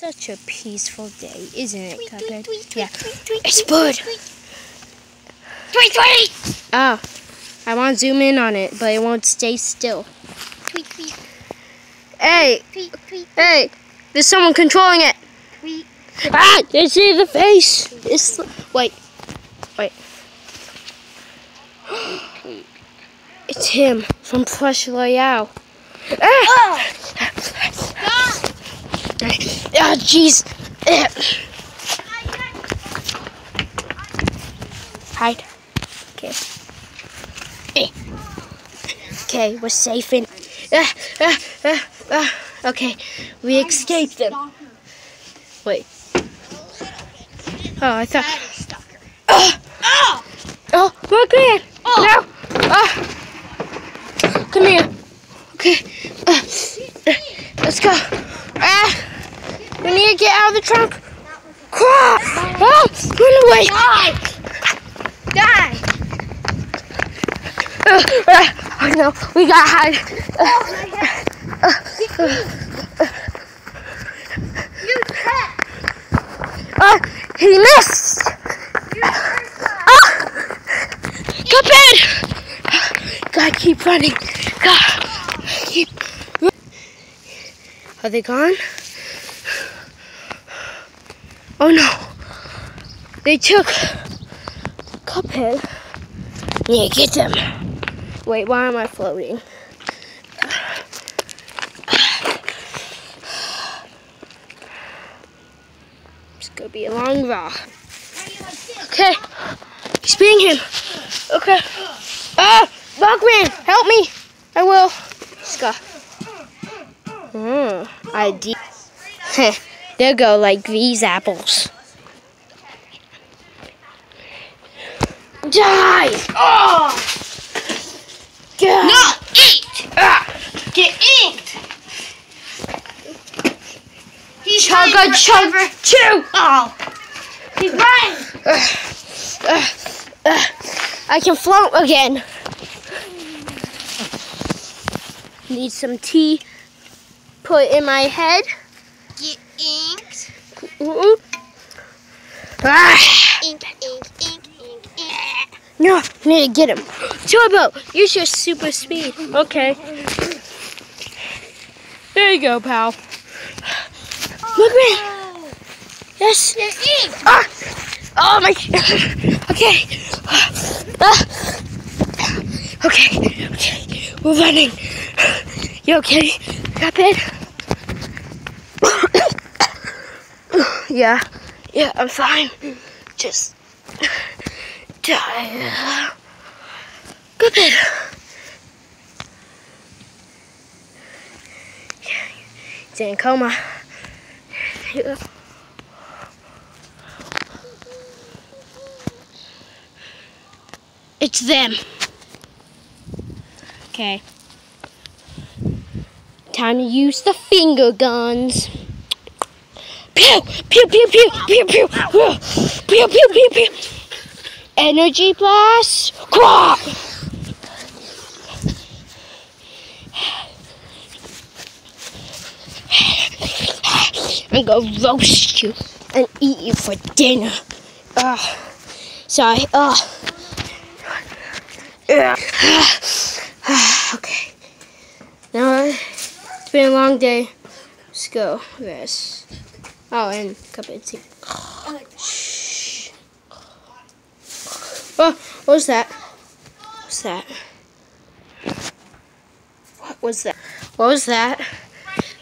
Such a peaceful day, isn't it, Tweet, Cuphead? tweet, tweet, yeah. It's Bud. tweet. Tweet. Oh, I want to zoom in on it, but it won't stay still. Tweet, tweet, Hey, tweet, tweet, hey, there's someone controlling it. tweet. Ah, they see the face. It's wait, wait. It's him from Plush Royale. Ah! Stop. Ah, jeez. Eh, Hide. Okay. Okay, we're safe in. Ah, ah, ah, ah. Okay, we escaped them. Wait. Oh, I thought. Ah! Oh. Oh, look man! Oh. No! Ah! Come here. Okay. Ah. let's go. Ah! We need to get out of the trunk. Ah! Ah! Run away! Die. Die. Ah, ah. Oh no, we gotta hide. You cat. Ah! He missed! You cat. Ah! Cuphead! God, keep running. God, keep. Are they gone? Oh no! They took Cuphead. Yeah, get them. Wait, why am I floating? It's gonna be a long ride. Okay. He's being him. Okay. Ah! Mugman, help me. I will. Ska. Hmm. ID. Heh. There go like these apples. Die! Oh! God. No. Eat. Ah! Get inked. He's Chugga running chug chew! Oh. He's running. Uh, uh, I can float again. Need some tea put in my head. Ooh. Ah, Ink, ink, ink, ink, ink. no, need to get him. Turbo, use your super speed. Okay. There you go, pal. Look, man. Oh. Yes. Get inked. Ah! Oh my! Okay. Ah. Okay. Okay. We're running. You okay? Cuphead? Yeah. Yeah, I'm fine. Just die. Cuphead. He's in a coma. It's them. Okay. Time to use the finger guns. Pew! Pew, pew, pew, pew, pew. Pew, pew, pew, pew. Energy blast. Quack! I'm gonna roast you and eat you for dinner. Ugh. Sorry. Ugh. Ugh. okay. Now it's been a long day. Let's go rest. Oh, and cup of tea. Shh. Oh, what was that? What's that? What was that? What was that?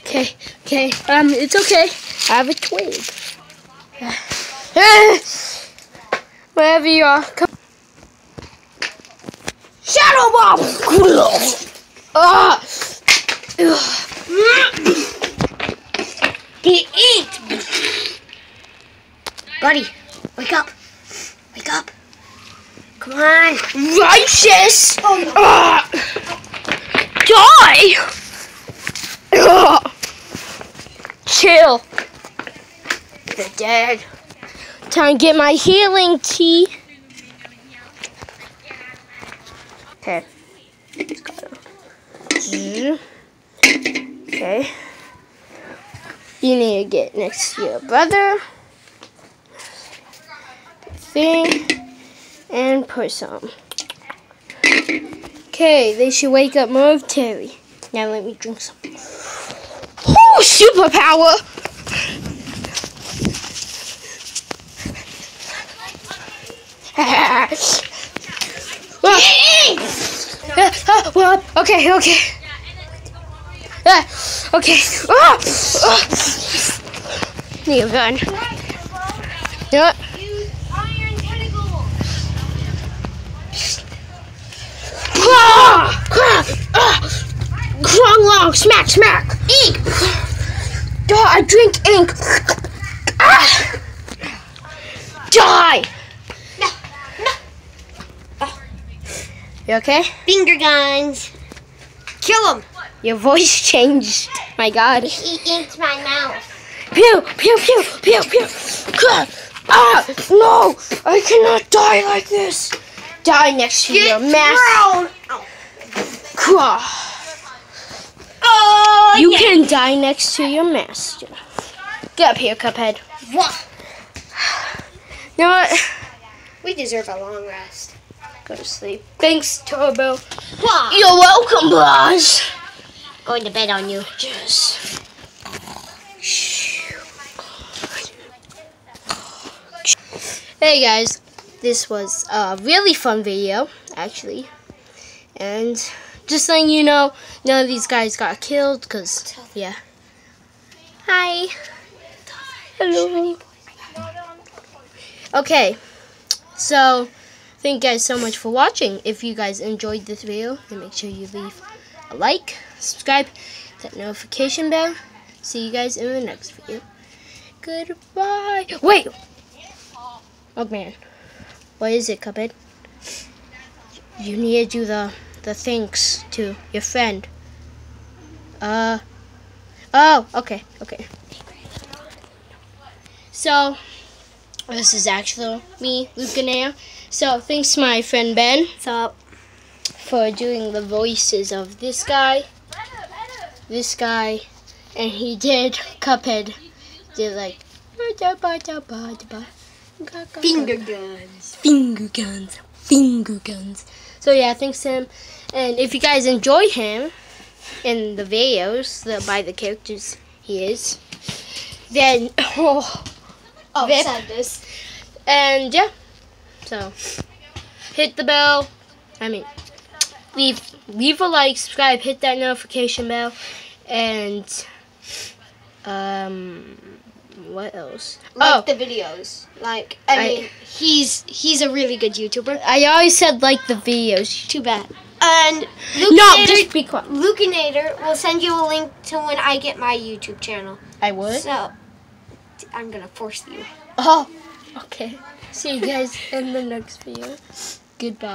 Okay, okay. Um, it's okay. I have a twig. Wherever you are, come. Shadow Ball! Ah! Ugh. Buddy, wake up. Wake up. Come on. Righteous! Oh, no. Ah! Die! Ugh. Chill. They're dead. Time to get my healing tea. Okay. Go. Okay. You need to get next to your brother. Thing. And put some. Okay, they should wake up more of Terry. Now let me drink some. Oh, superpower! well, okay, okay. Okay. Ah, ah. Need a gun. Yeah. Ah, ah, ah. Long, long, smack, smack. Ink. Die, I drink ink. Ah. Die. No, no. You okay? Finger guns. Kill him. Your voice changed. My God. He inked my mouth. Pew, pew, pew, pew, pew. God. Ah, no. I cannot die like this. Die next to your master. thrown. Oh, You yeah. can die next to your master. Get up here, Cuphead. Wah. You know what? We deserve a long rest. Go to sleep. Thanks, Turbo. You're welcome, boss. Going to bed on you. Just. Hey guys, this was a really fun video, actually. And just letting you know, none of these guys got killed, because, yeah. Hi. Hello. Okay, so thank you guys so much for watching. If you guys enjoyed this video, then make sure you leave a like, subscribe, that notification bell. See you guys in the next video. Goodbye. Wait. Oh man. What is it, Cuphead? You need to do the the thanks to your friend. Uh. Oh. Okay. Okay. So, this is actually me, Lucanea. So, thanks to my friend Ben So, for doing the voices of this guy, this guy, and he did Cuphead. Did like finger guns. finger guns, finger guns. So yeah, thanks to him. And if you guys enjoy him in the videos the, by the characters he is, then oh, Oh, Vip. sadness. and yeah. So hit the bell. I mean, leave leave a like, subscribe, hit that notification bell, and um, what else? Like oh, the videos. Like, I, I- mean, he's he's a really good YouTuber. I always said like the videos. Too bad. And No, Lucanator, just be quiet. Lucanator will send you a link to when I get my YouTube channel. I would. So, I'm gonna force you. Oh, okay. See you guys in the next video. Goodbye.